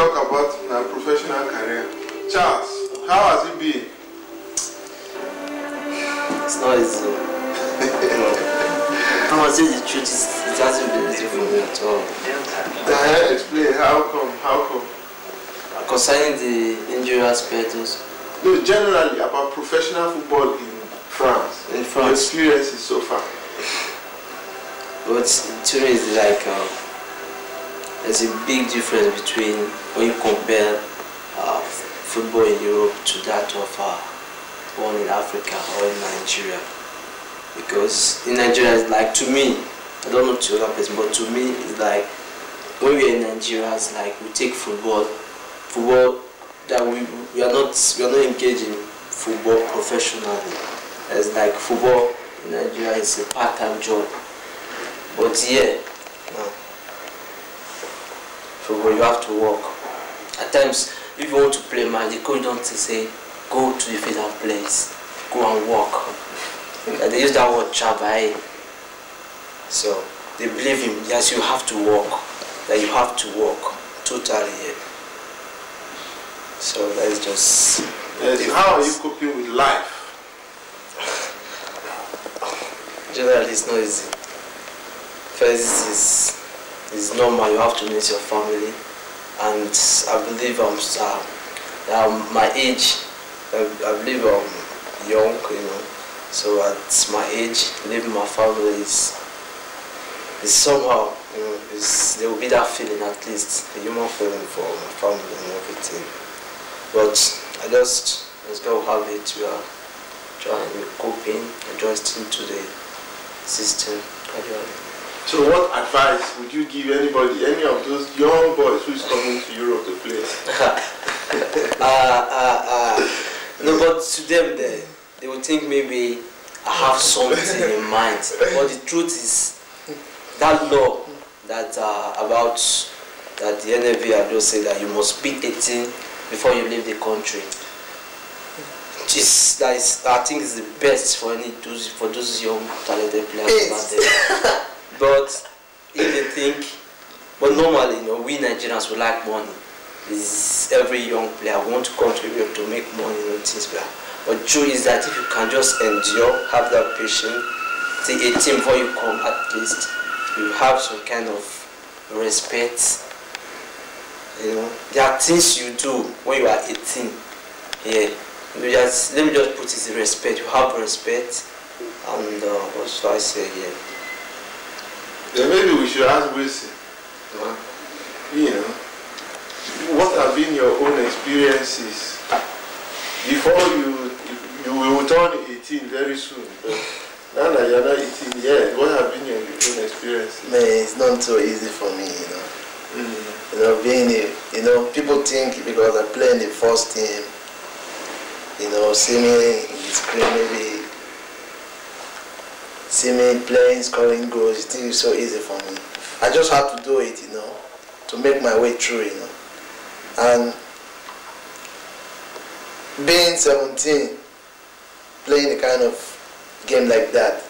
talk about my professional career. Charles, how has it been? It's not easy. I must say the truth, is, it hasn't been easy for me at all. Uh, explain, how come, how come? Concerning the injury aspect, also, No, generally about professional football in France. in Your France, experiences so far. but to me it's like uh, there's a big difference between when you compare uh, football in Europe to that of uh, one in Africa or in Nigeria. Because in Nigeria, it's like to me, I don't know to other person, but to me, it's like when we're in Nigeria, it's like we take football, football that we, we are not we are not engaged in football professionally. It's like football in Nigeria is a part-time job. But here, no. Football you have to work. At times, if you want to play match, the coach don't say go to the field and play. Go and work. And they use that word chabai. So they believe him. Yes, you have to work. That you have to work totally. Yeah. So that is just Yes, how are you coping with life? generally it's not easy. First is is normal. You have to miss your family, and I believe I'm uh, um, my age. I, believe I'm young, you know. So at my age, leaving my family is is somehow, you know, there will be that feeling at least, a human feeling for my family and everything. But I just just go have it. We are trying, we're coping, adjusting to the system gradually. So what advice would you give anybody, any of those young boys who is coming to Europe to play? uh, uh, uh, no, but to them, they, they would think maybe I have something in mind. But the truth is, that law that uh, about that the NFA have just said that you must be 18 before you leave the country. Just that is, I think is the best for any those for those young talented players. But if they think, but normally, you know, we Nigerians we like money. Is every young player want to come to make money and things like. But true is that if you can just endure, have that patience, till 18 before you come at least, you have some kind of respect. You know, there are things you do when you are 18. Yeah. You just, let me just put it in respect. You have respect, and uh, what should I say? Yeah. Then maybe we should ask Wilson. uh, You know, what have been your own experiences before you you will turn 18 very soon? Now that you're not 18 yet, what have been your own experiences? Man, it's not so easy for me, you know. Mm. You know, being a, you know, people think because I play in the first team, you know, see me in the screen, maybe see me playing, scoring goals, think it's so easy for me. I just have to do it, you know, to make my way through, you know. And being 17, playing a kind of game like that,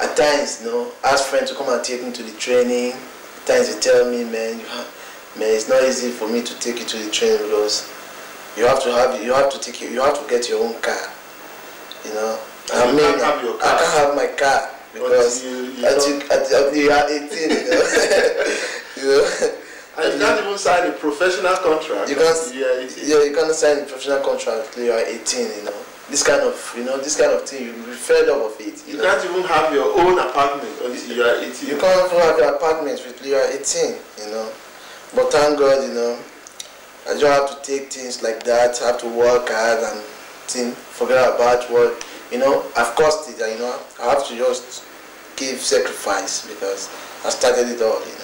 at times, you know, ask friends to come and take me to the training. At times they tell me, man, you have, man, it's not easy for me to take you to the training because you have to have, you have to take, you have to get your own car, you know. And you can't have your I can't have my car because you- you at, you, at, at, you are 18, you know. you know. And you can't even sign a professional contract. You can't- until 18. Yeah, you can't sign a professional contract till you are 18, you know. This kind of, you know, this kind of thing, you'll be fed up of it, you, You know. can't even have your own apartment until you are 18. You can't even have your apartment till you are 18, you know. But thank God, you know, I just have to take things like that, have to work hard and think, forget about what, you know, I've cost it, you know, I have to just give sacrifice because I started it all, you know.